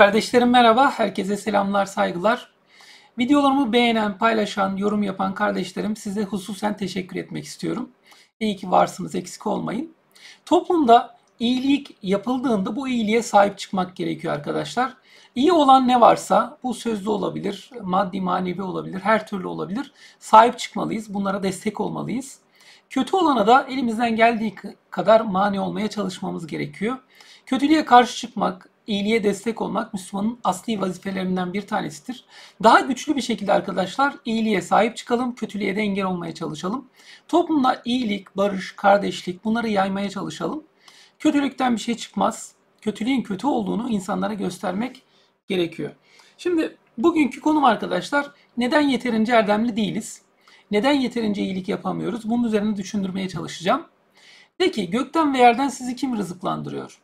Kardeşlerim merhaba, herkese selamlar, saygılar. Videolarımı beğenen, paylaşan, yorum yapan kardeşlerim size hususen teşekkür etmek istiyorum. İyi ki varsınız, eksik olmayın. Toplumda iyilik yapıldığında bu iyiliğe sahip çıkmak gerekiyor arkadaşlar. İyi olan ne varsa bu sözlü olabilir, maddi manevi olabilir, her türlü olabilir. Sahip çıkmalıyız, bunlara destek olmalıyız. Kötü olana da elimizden geldiği kadar mani olmaya çalışmamız gerekiyor. Kötülüğe karşı çıkmak, iyiliğe destek olmak Müslümanın asli vazifelerinden bir tanesidir. Daha güçlü bir şekilde arkadaşlar iyiliğe sahip çıkalım, kötülüğe de engel olmaya çalışalım. Toplumda iyilik, barış, kardeşlik bunları yaymaya çalışalım. Kötülükten bir şey çıkmaz. Kötülüğün kötü olduğunu insanlara göstermek gerekiyor. Şimdi bugünkü konum arkadaşlar neden yeterince erdemli değiliz? Neden yeterince iyilik yapamıyoruz? Bunun üzerine düşündürmeye çalışacağım. Peki gökten ve yerden sizi kim rızıklandırıyor?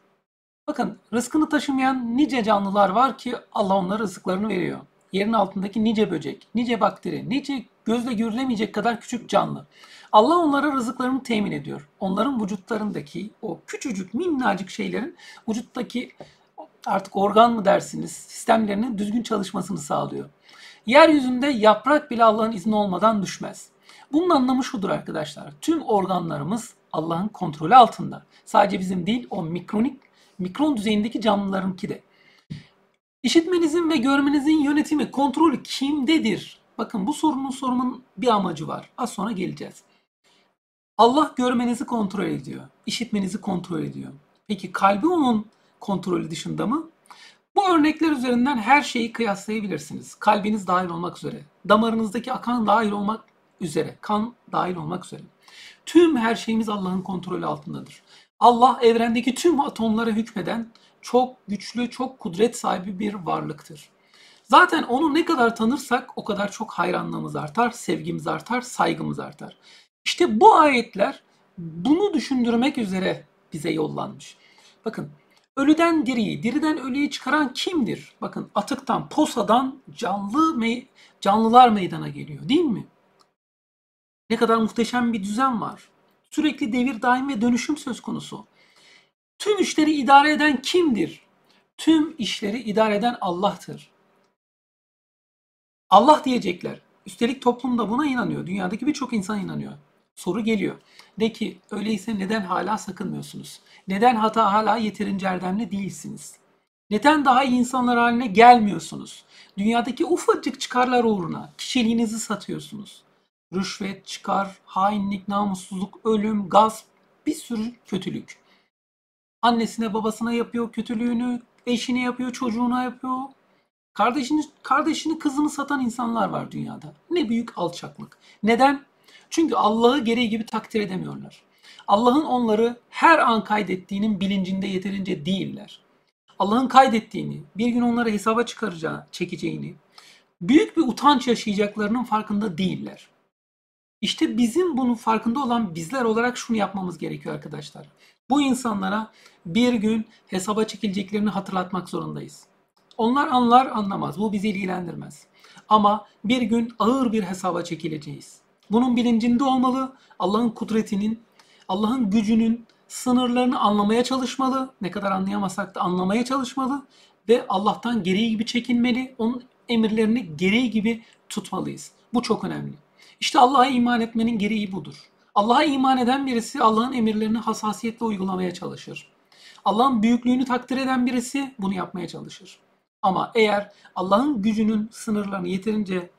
Bakın rızkını taşımayan nice canlılar var ki Allah onlara rızıklarını veriyor. Yerin altındaki nice böcek, nice bakteri, nice gözle görülemeyecek kadar küçük canlı. Allah onlara rızıklarını temin ediyor. Onların vücutlarındaki o küçücük minnacık şeylerin vücuttaki artık organ mı dersiniz sistemlerinin düzgün çalışmasını sağlıyor. Yeryüzünde yaprak bile Allah'ın izni olmadan düşmez. Bunun anlamı şudur arkadaşlar. Tüm organlarımız Allah'ın kontrolü altında. Sadece bizim değil o mikronik mikron düzeyindeki canlılarınki de. İşitmenizin ve görmenizin yönetimi, kontrolü kimdedir? Bakın bu sorunun sorumun bir amacı var. Az sonra geleceğiz. Allah görmenizi kontrol ediyor. işitmenizi kontrol ediyor. Peki kalbi onun kontrolü dışında mı? Bu örnekler üzerinden her şeyi kıyaslayabilirsiniz. Kalbiniz dahil olmak üzere, damarınızdaki akan dahil olmak üzere, kan dahil olmak üzere. Tüm her şeyimiz Allah'ın kontrolü altındadır. Allah evrendeki tüm atomlara hükmeden çok güçlü, çok kudret sahibi bir varlıktır. Zaten onu ne kadar tanırsak o kadar çok hayranlığımız artar, sevgimiz artar, saygımız artar. İşte bu ayetler bunu düşündürmek üzere bize yollanmış. Bakın ölüden diriyi, diriden ölüyü çıkaran kimdir? Bakın atıktan, posadan canlı me canlılar meydana geliyor değil mi? Ne kadar muhteşem bir düzen var. Sürekli devir daim ve dönüşüm söz konusu. Tüm işleri idare eden kimdir? Tüm işleri idare eden Allah'tır. Allah diyecekler. Üstelik toplum da buna inanıyor. Dünyadaki birçok insan inanıyor. Soru geliyor. De ki öyleyse neden hala sakınmıyorsunuz? Neden hata hala yeterince erdemli değilsiniz? Neden daha iyi insanlar haline gelmiyorsunuz? Dünyadaki ufacık çıkarlar uğruna kişiliğinizi satıyorsunuz rüşvet, çıkar, hainlik, namussuzluk, ölüm, gasp, bir sürü kötülük. Annesine babasına yapıyor kötülüğünü, eşine yapıyor, çocuğuna yapıyor. Kardeşini, kardeşini kızını satan insanlar var dünyada. Ne büyük alçaklık. Neden? Çünkü Allah'ı gereği gibi takdir edemiyorlar. Allah'ın onları her an kaydettiğinin bilincinde yeterince değiller. Allah'ın kaydettiğini, bir gün onları hesaba çıkaracağı, çekeceğini, büyük bir utanç yaşayacaklarının farkında değiller. İşte bizim bunun farkında olan bizler olarak şunu yapmamız gerekiyor arkadaşlar. Bu insanlara bir gün hesaba çekileceklerini hatırlatmak zorundayız. Onlar anlar anlamaz. Bu bizi ilgilendirmez. Ama bir gün ağır bir hesaba çekileceğiz. Bunun bilincinde olmalı. Allah'ın kudretinin, Allah'ın gücünün sınırlarını anlamaya çalışmalı. Ne kadar anlayamasak da anlamaya çalışmalı. Ve Allah'tan gereği gibi çekinmeli. Onun emirlerini gereği gibi tutmalıyız. Bu çok önemli. İşte Allah'a iman etmenin gereği budur. Allah'a iman eden birisi Allah'ın emirlerini hassasiyetle uygulamaya çalışır. Allah'ın büyüklüğünü takdir eden birisi bunu yapmaya çalışır. Ama eğer Allah'ın gücünün sınırlarını yeterince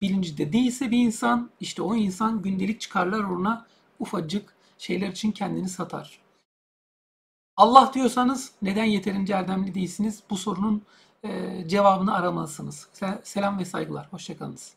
bilincinde değilse bir insan, işte o insan gündelik çıkarlar uğruna ufacık şeyler için kendini satar. Allah diyorsanız neden yeterince erdemli değilsiniz? Bu sorunun cevabını aramalısınız. Selam ve saygılar. Hoşçakalınız.